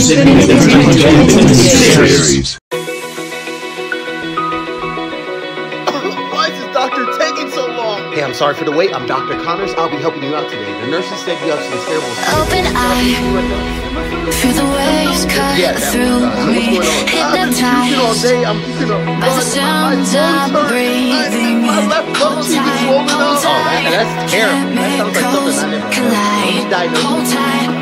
Series. Why is this doctor taking so long? Hey, I'm sorry for the wait. I'm Dr. Connors. I'll be helping you out today. The nurses said you have some cerebral. Open eye, feel the waves cut Yeah, through uh, me. what's going on? I've been teaching all day. I'm up. by the sounds I'm breathing My left Hold cheek is swollen up. Oh, that, that's terrible. That sounds like something I never collide. diagnosed. Hold hold tight,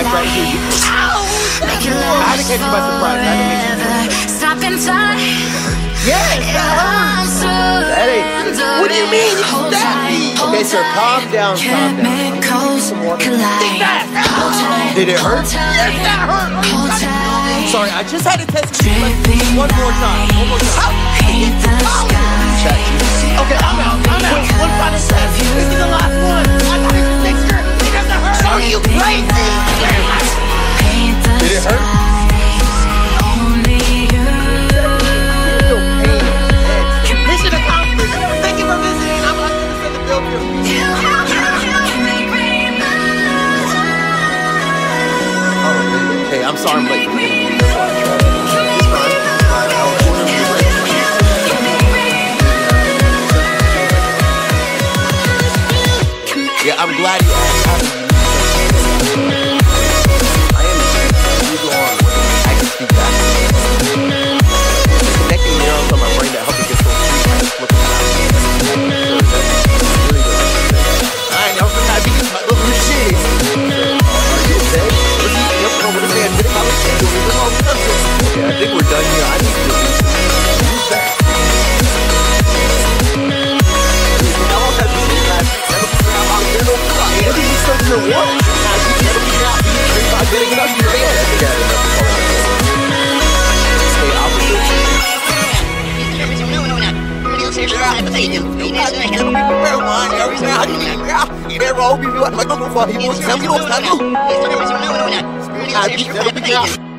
Thumbtack right here. You- I had to catch you by surprise. I had to make you. Stop in time. Yes, that hurts. That ain't. What do you mean? You stabbed me. Okay, sir, calm down, calm down. Hold tight, Did it hurt? tight, that hurt. Sorry, I just had to test you. Dripping One more time. One more time. Ready. Yeah, I'm glad you asked. Think we're done here. I need to do that? How